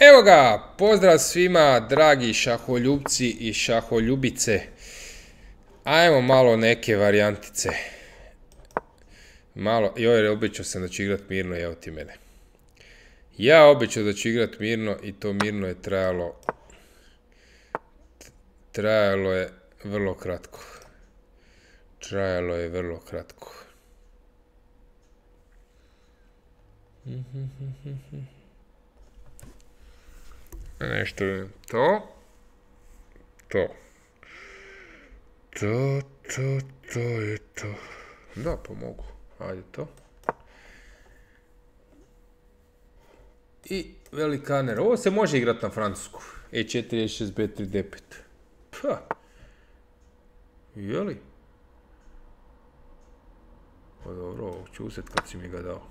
Evo ga, pozdrav svima dragi šaholjubci i šaholjubice. Ajmo malo neke varijantice. Malo, joj, obećao sam da ću igrat mirno, evo ti mene. Ja obećao da ću igrat mirno i to mirno je trajalo... Trajalo je vrlo kratko. Trajalo je vrlo kratko. Nešto to. To. To, to, to je to. Da, pa mogu. Ajde to. I velikaner. Ovo se može igrati na francusku. E4, E6, B3, D5. Pa. Jeli? Pa dobro, ovo ću uzet kad si mi ga dao.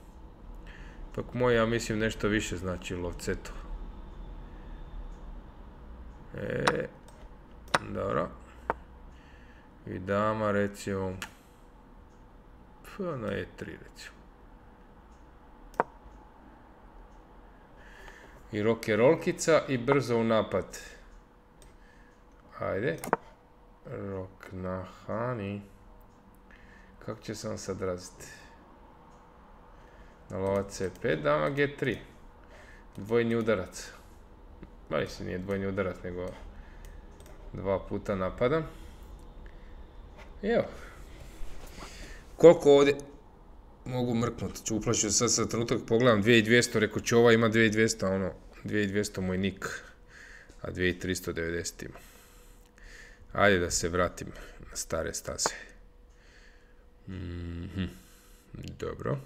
Pak moj, ja mislim, nešto više znači lovceto. E, dobro. I dama, recimo, pa na E3, recimo. I roke rolkica i brzo u napad. Ajde. Rok na hani. Kako će se on sad raziti? Na lovac C5, dama G3. Dvojni udarac. Mislim nije dvojni udarac, nego dva puta napadam. Evo. Koliko ovdje mogu mrknuti? Ću uplaću sad sa trenutak pogledam 2200, rekao ću ova ima 2200, ono 2200 moj nik, a 2390 ima. Ajde da se vratim na stare staze. Mhm. Dobro.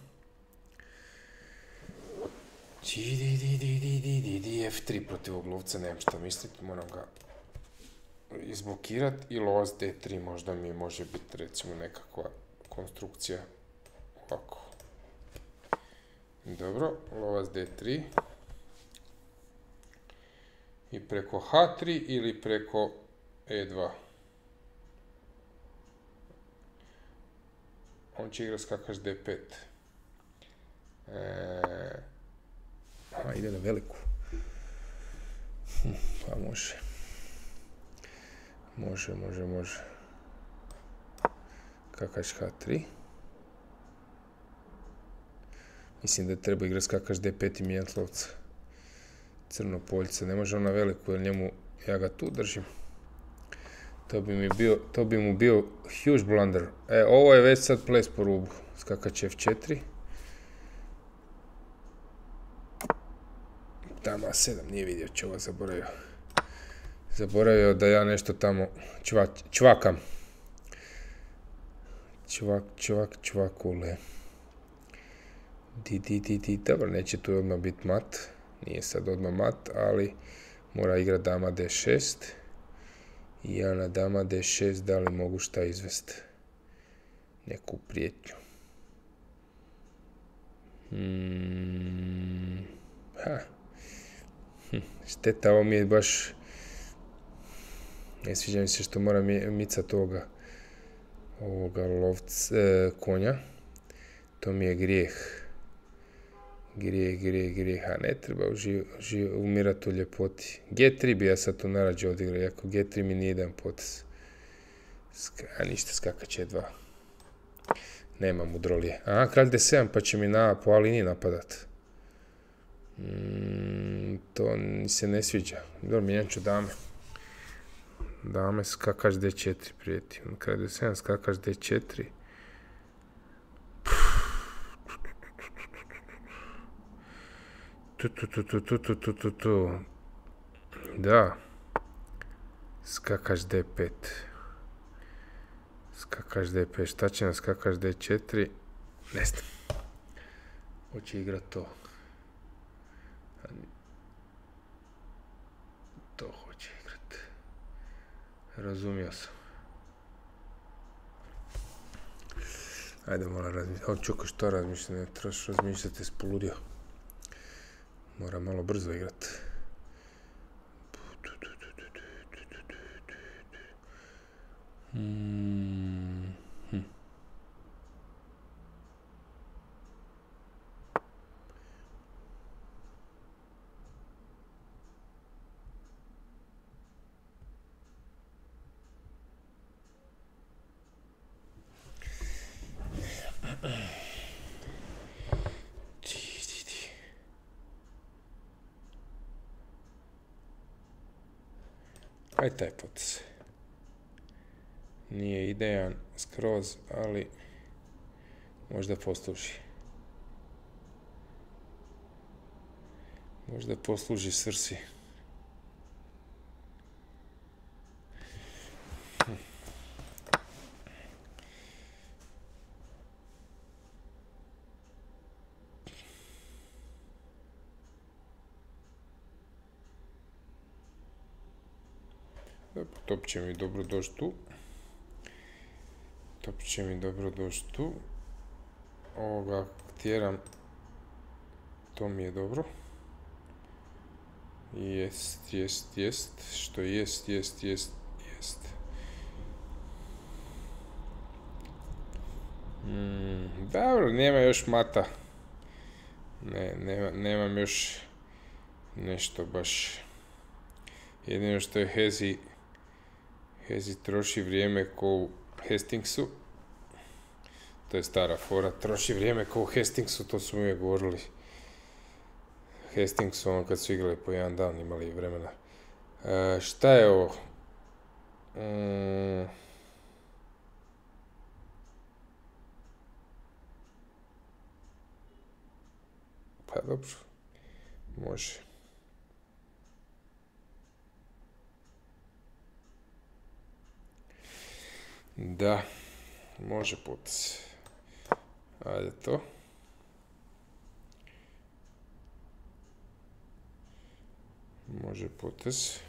F3 protiv ovog lovca, nemam šta misliti, moram ga izblokirat i lovac D3 možda mi može biti recimo nekakva konstrukcija ovako. Dobro, lovac D3 i preko H3 ili preko E2. On će igrati skakaš D5. E, a, ide na veliku. Hm, pa može. Može, može, može. Kakaš H3. Mislim da treba igrati skakaš D5 i mijenjati. Crno poljce. Ne može on na veliku jer njemu, ja ga tu držim. To bi, mi bio, to bi mu bio huge blunder. E, ovo je već sad ples po rubu. Skakać F4. Dama 7, nije vidio čova, zaboravio. Zaboravio da ja nešto tamo čvakam. Čvak, čvak, čvakule. Di, di, di, di. Dobro, neće tu odmah biti mat. Nije sad odmah mat, ali mora igrat dama D6. I ja na dama D6 da li mogu šta izvesti. Neku prijetnju. Hmm. Ha. Šteta, ovo mi je baš ne sviđa mi se što moram micat ovoga, ovoga lovca, e, konja. To mi je grijeh. Grijeh, grijeh, grijeh. A ne treba umirati u ljepoti. G3 bi ja sad tu narađe odigrao, iako G3 mi nije jedan potez. A ništa, skakat će dva. Nema mudrolije. Aha, kralj D7 pa će mi na, po liniji napadat. To mi se ne sviđa. Dobro, mijenjat ću dame. Dame skakaš d4 prijeti. Kraj d7 skakaš d4. Tu, tu, tu, tu, tu, tu, tu, tu. Da. Skakaš d5. Skakaš d5. Šta će nam skakaš d4? Ne znam. Hoće igrat to. Razumio sam. Ajde moram razmišljati. Ovo čuko što razmišljati, ne trebaš razmišljati, spoludio. Mora malo brzo igrat. Hmm. Aj taj potez. Nije idejan skroz, ali možda posluži. Možda posluži srsi. Top će mi dobro doći tu. Top će mi dobro doći tu. Ovoga tjeram. To mi je dobro. Jest, jest, jest. Što jest, jest, jest, jest. Mm, dobro, nema još mata. Ne, nema, nemam još nešto baš. Jedino što je Hezi Hezi troši vrijeme ko u Hastingsu. To je stara fora. Troši vrijeme ko u Hastingsu, to su mi uvijek govorili. Hastingsu, ono kad su igrali po jedan dan, imali vremena. E, šta je ovo? Mm. Pa dobro, može. Da, može potez. Ajde to. Može potez.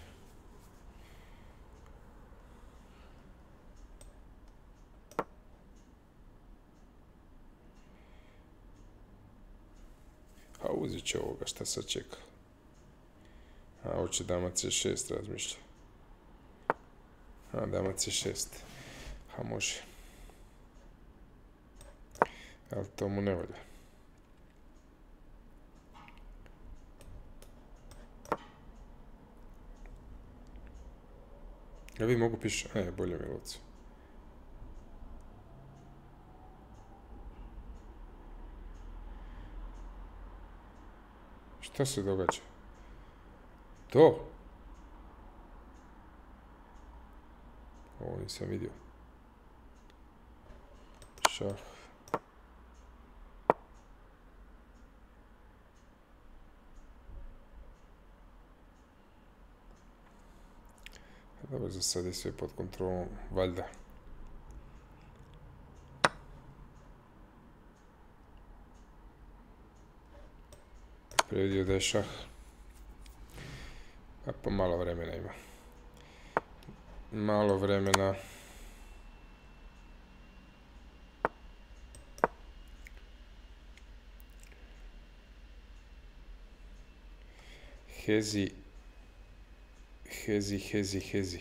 A uzet će ovoga, šta sad čeka. A, hoće je šest razmišlja. A, je šest. A može. Ali to mu ne volja. Ja vi mogu piši? Ne, bolje mi lucu. Šta se događa? To? Ovo nisam vidio. Šah. Dobro, za sad je sve pod kontrolom, valjda. Previdio da je šah. Pa malo vremena ima. Malo vremena. Hezi, Hezi, Hezi, Hezi.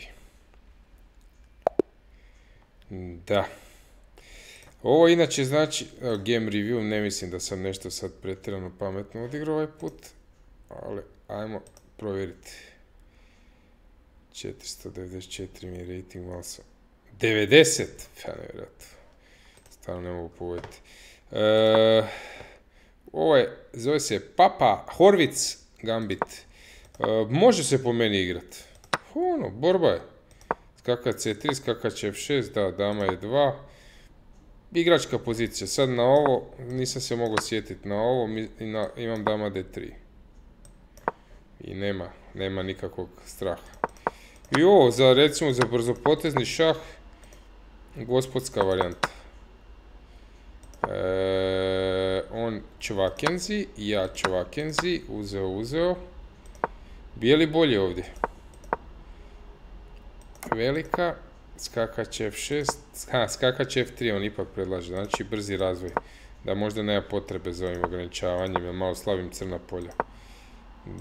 Da. Ovo inače znači, game review, ne mislim da sam nešto sad pretjerano pametno odigrao ovaj put, ali ajmo provjeriti. 494 mi je rating, malo sam... 90! Ja nevjerojatno. Stvarno ne mogu pogoditi. E, ovo je, zove se Papa Horvic Gambit. E, može se po meni igrat. Ono, borba je. Skaka C3, skakač F6, da, dama je 2. Igračka pozicija. Sad na ovo, nisam se mogao sjetiti na ovo, imam dama D3. I nema, nema nikakvog straha. I ovo, za, recimo za brzopotezni šah, gospodska varijanta. E, on čvakenzi, ja čvakenzi, uzeo, uzeo. Bijeli bolje ovdje. Velika, skakač F6, ha, skakač F3 on ipak predlaže, znači brzi razvoj. Da možda nema potrebe za ovim ograničavanjem, jer malo slavim crna polja.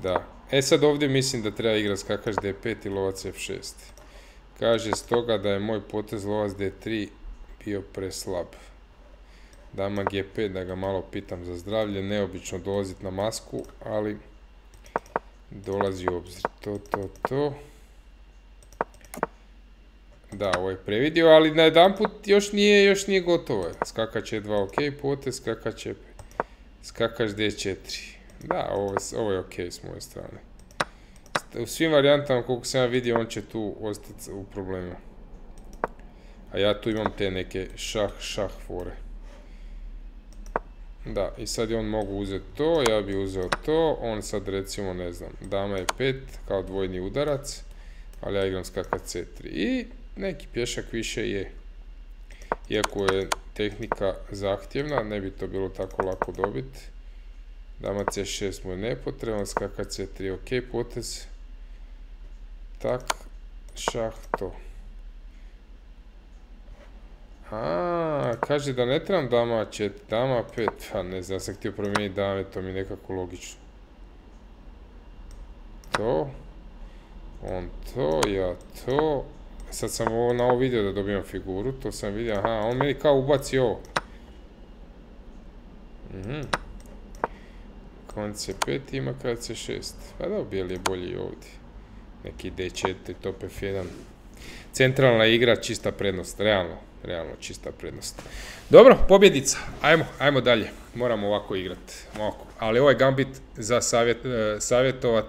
Da. E sad ovdje mislim da treba igrati skakač D5 i lovac F6. Kaže stoga da je moj potez lovac D3 bio preslab. Dama G5 da ga malo pitam za zdravlje, neobično dolaziti na masku, ali dolazi u obzir. To, to, to. Da, ovo je previdio, ali na jedan put još nije, još nije gotovo. Skakač je 2 ok, potez, skakač je skakač D4. Da, ovo, ovo je ok s moje strane. u svim varijantama koliko sam ja vidio on će tu ostati u problemu. A ja tu imam te neke šah, šah fore. Da, i sad je on mogu uzeti to, ja bi uzeo to, on sad recimo, ne znam, dama je 5 kao dvojni udarac, ali ja igram skaka c3 i neki pješak više je. Iako je tehnika zahtjevna, ne bi to bilo tako lako dobiti. Dama c6 mu je nepotreban, skaka c3 ok potez. Tak, šah to. A, kaže da ne trebam dama čet, dama pet, pa ne znam, sam htio promijeniti dame, to mi je nekako logično. To, on to, ja to, sad sam ovo na ovo vidio da dobijam figuru, to sam vidio, aha, on meni kao ubaci ovo. Mhm. Konce 5 ima se 6 pa da, bijeli je bolji ovdje. Neki D4, top F1. Centralna igra, čista prednost, realno realno čista prednost. Dobro, pobjedica. Ajmo, ajmo dalje. Moramo ovako igrati. Ali ovaj gambit za savjet, e, savjetovat,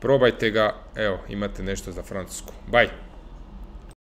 probajte ga, evo, imate nešto za Francusku. Bye!